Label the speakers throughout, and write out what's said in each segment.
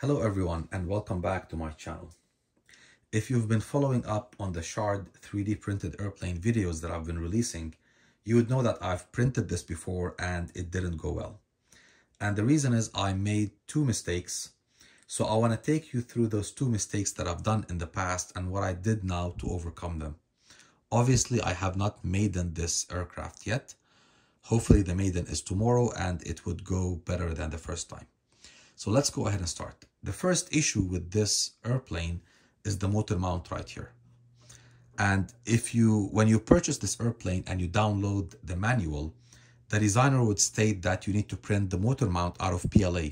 Speaker 1: Hello everyone and welcome back to my channel. If you've been following up on the Shard 3D printed airplane videos that I've been releasing, you would know that I've printed this before and it didn't go well. And the reason is I made two mistakes. So I want to take you through those two mistakes that I've done in the past and what I did now to overcome them. Obviously, I have not maiden this aircraft yet. Hopefully the maiden is tomorrow and it would go better than the first time. So let's go ahead and start. The first issue with this airplane is the motor mount right here. And if you, when you purchase this airplane and you download the manual, the designer would state that you need to print the motor mount out of PLA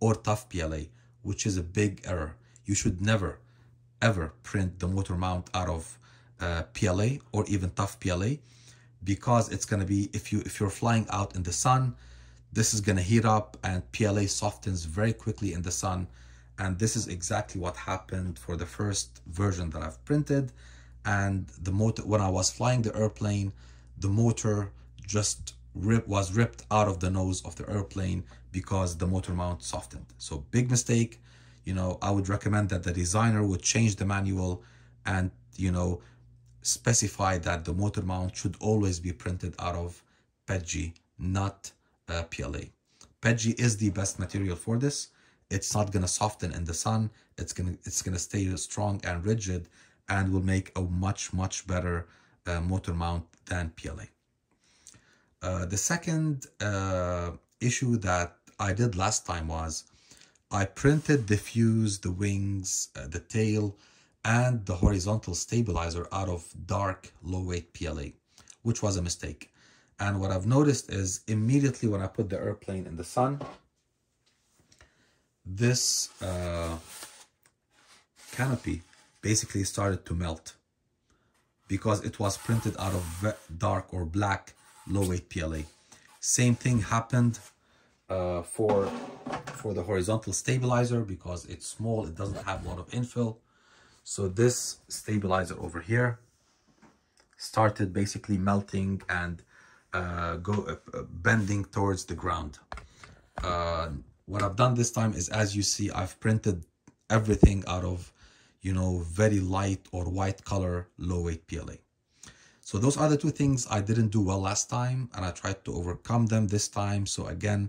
Speaker 1: or tough PLA, which is a big error. You should never, ever print the motor mount out of uh, PLA or even tough PLA because it's going to be, if, you, if you're flying out in the sun, this is going to heat up and PLA softens very quickly in the sun. And this is exactly what happened for the first version that I've printed. And the motor, when I was flying the airplane, the motor just rip, was ripped out of the nose of the airplane because the motor mount softened. So big mistake. You know, I would recommend that the designer would change the manual and, you know, specify that the motor mount should always be printed out of PETG, not uh, PLA. PETG is the best material for this. It's not going to soften in the sun. It's going to it's to stay strong and rigid and will make a much, much better uh, motor mount than PLA. Uh, the second uh, issue that I did last time was I printed the fuse, the wings, uh, the tail, and the horizontal stabilizer out of dark low weight PLA, which was a mistake. And what I've noticed is immediately when I put the airplane in the sun, this uh, canopy basically started to melt because it was printed out of dark or black low weight PLA. Same thing happened uh, for, for the horizontal stabilizer because it's small, it doesn't have a lot of infill. So this stabilizer over here started basically melting and uh, go uh, uh, bending towards the ground. Uh, what I've done this time is, as you see, I've printed everything out of, you know, very light or white color, low weight PLA. So those are the two things I didn't do well last time, and I tried to overcome them this time. So again,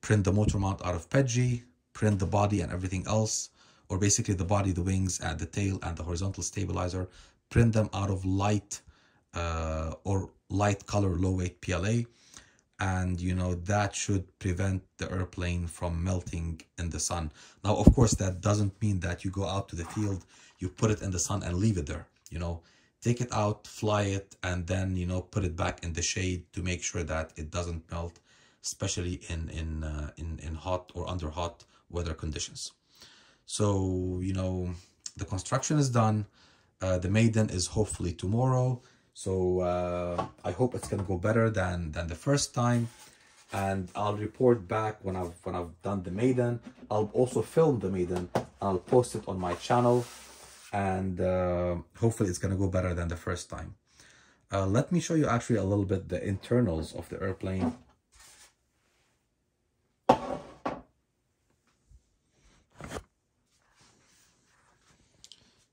Speaker 1: print the motor mount out of PETG, print the body and everything else, or basically the body, the wings, and the tail, and the horizontal stabilizer, print them out of light uh, or light color low weight PLA and you know that should prevent the airplane from melting in the sun. Now of course that doesn't mean that you go out to the field you put it in the sun and leave it there you know. Take it out fly it and then you know put it back in the shade to make sure that it doesn't melt especially in in uh, in in hot or under hot weather conditions. So you know the construction is done. Uh, the maiden is hopefully tomorrow so uh, I hope it's gonna go better than than the first time, and I'll report back when I've when I've done the maiden. I'll also film the maiden. I'll post it on my channel, and uh, hopefully it's gonna go better than the first time. Uh, let me show you actually a little bit the internals of the airplane.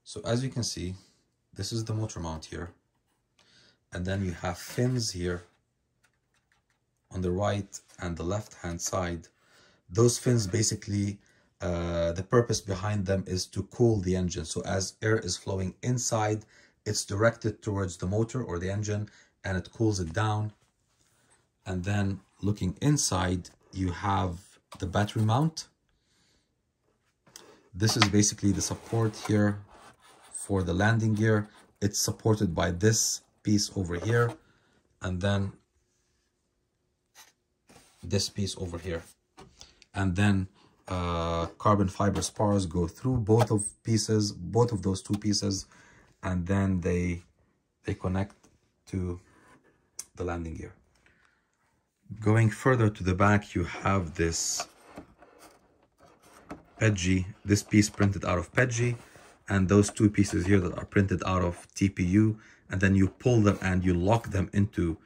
Speaker 1: So as you can see, this is the motor mount here and then you have fins here on the right and the left hand side. Those fins basically uh, the purpose behind them is to cool the engine. So as air is flowing inside it's directed towards the motor or the engine and it cools it down. And then looking inside you have the battery mount. This is basically the support here for the landing gear. It's supported by this piece over here and then this piece over here. And then uh, carbon fiber spars go through both of pieces both of those two pieces and then they they connect to the landing gear. Going further to the back you have this PETG this piece printed out of PETG and those two pieces here that are printed out of TPU and then you pull them and you lock them into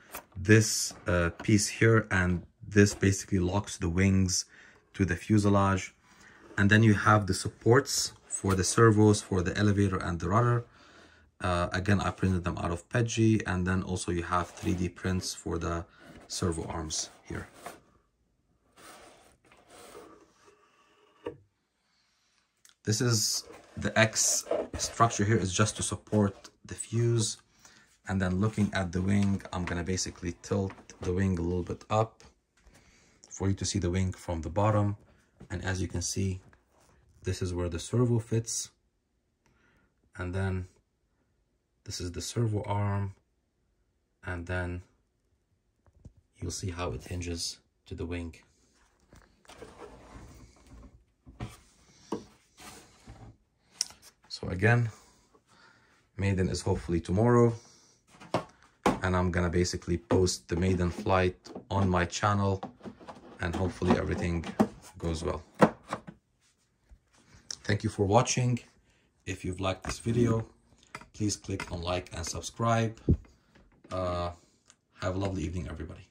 Speaker 1: this uh, piece here and this basically locks the wings to the fuselage And then you have the supports for the servos, for the elevator and the rudder. Uh, again, I printed them out of PETG. And then also you have 3D prints for the servo arms here. This is the X structure here is just to support the fuse. And then looking at the wing, I'm gonna basically tilt the wing a little bit up for you to see the wing from the bottom. And as you can see, this is where the servo fits. And then this is the servo arm. And then you'll see how it hinges to the wing. So again, maiden is hopefully tomorrow. And I'm gonna basically post the maiden flight on my channel and hopefully everything goes well. Thank you for watching. If you've liked this video, please click on like and subscribe. Uh, have a lovely evening, everybody.